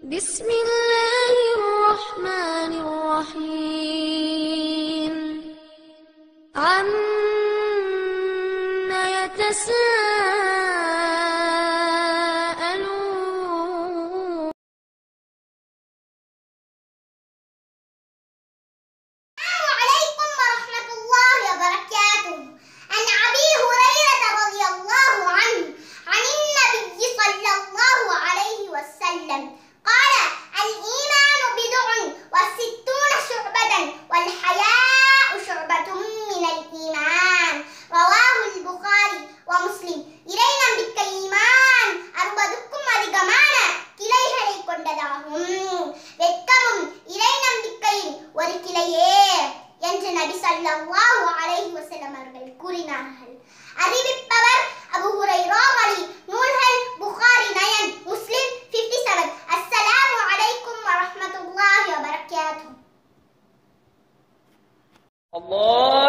بسم الله الرحمن الرحيم. عم يتساءلون என்று நபி சல்லாஹு அலைஹி வசல்லம் அவர்கள் கூறினார்கள் அறிவிப்பவர் அபு ஹுரைரா அலி நூல்கள் புகாரி நயன் முஸ்லிம் 57 அஸ்ஸலாமு அலைக்கும் வரஹ்மத்துல்லாஹி வபரக்காத்துஹு அல்லாஹ்